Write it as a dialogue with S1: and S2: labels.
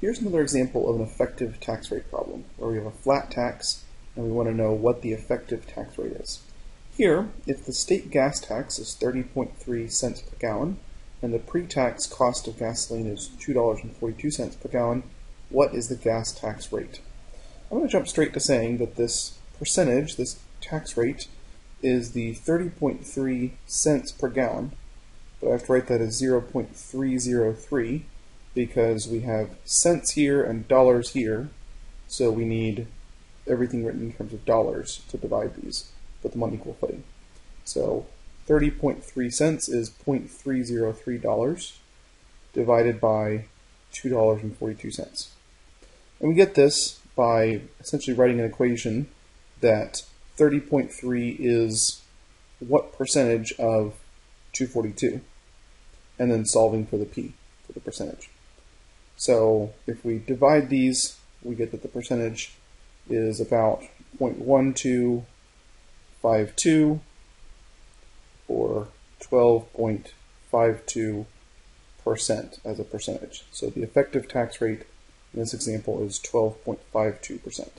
S1: Here's another example of an effective tax rate problem, where we have a flat tax and we want to know what the effective tax rate is. Here, if the state gas tax is 30.3 cents per gallon, and the pre-tax cost of gasoline is $2.42 per gallon, what is the gas tax rate? I'm going to jump straight to saying that this percentage, this tax rate, is the 30.3 cents per gallon, but I have to write that as 0.303 because we have cents here and dollars here, so we need everything written in terms of dollars to divide these, put them on equal footing. So 30.3 cents is $0.303 divided by $2.42. And we get this by essentially writing an equation that 30.3 is what percentage of 242, and then solving for the p, for the percentage. So if we divide these, we get that the percentage is about 0.1252 or 12.52% as a percentage. So the effective tax rate in this example is 12.52%.